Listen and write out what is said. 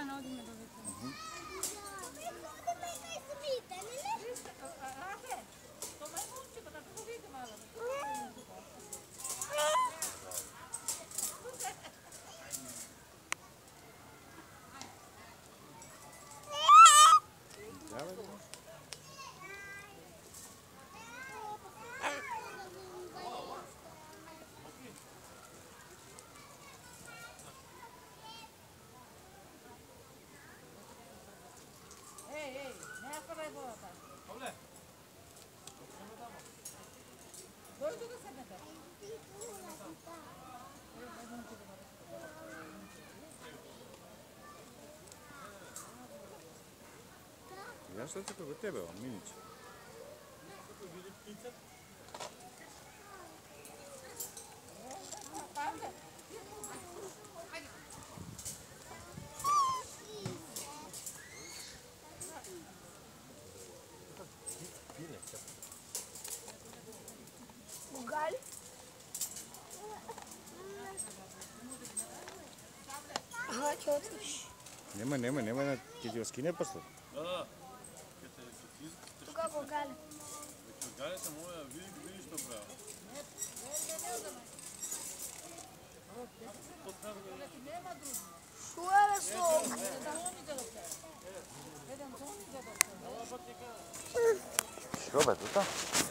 Ja, genau, dimmi dove sei. Да что це у тебе, он мініч. Бугаль. Ага, чого ти? Нема, нема, нема, ти його скине послухай. Gledajte moja, vidi vidiš to Ne, je To Što Što je